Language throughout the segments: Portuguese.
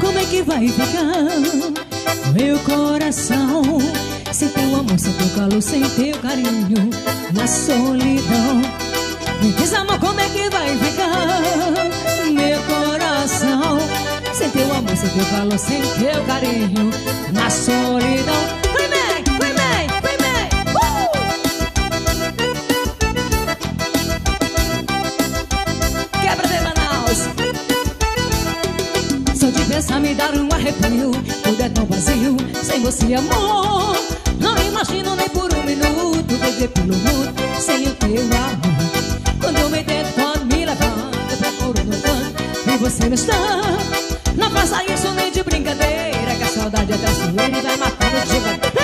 como é que vai ficar? Meu coração Sem teu amor, sem teu calor, sem teu carinho Na solidão. Me diz amor, como é que vai ficar? Meu coração Sem teu amor, sem teu calor, sem teu carinho Na solidão começa a me dar um arrepio. Tudo é tão vazio, sem você amor. Não imagino nem por um minuto Viver pelo mundo, sem o teu amor. Quando eu me tento me levando Procuro no canto e você não está. Não faça isso nem de brincadeira Que a saudade é traiçoeira e vai matando de Peraí,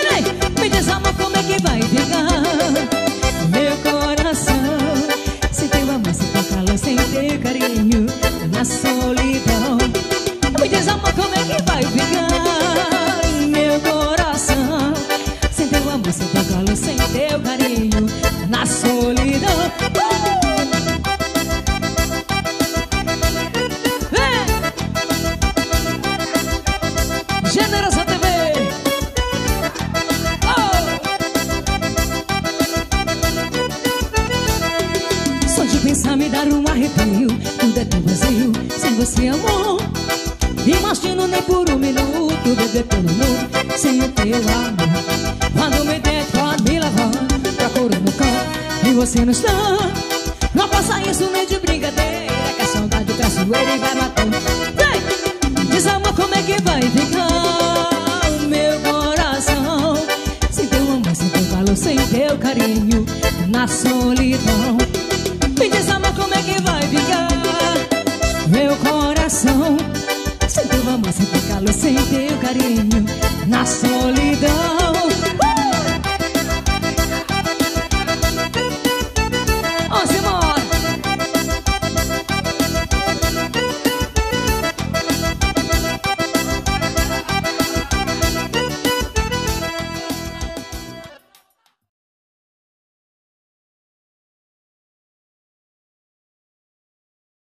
Sem teu amor, sem teu carinho Na solidão. Generosa TV oh! Só de pensar me dar um arrepio. Tudo é tão vazio sem você amor. Imagino nem por um minuto Viver pelo mundo sem o teu amor você não está. Não faça isso nem de brincadeira Que a saudade traiçoeira e vai matando Vem! Diz amor como é que vai ficar Meu coração? Sem teu amor, sem teu calor, sem teu carinho Na solidão. Me diz amor como é que vai ficar Meu coração? Sem teu amor, sem teu calor, sem teu carinho Na solidão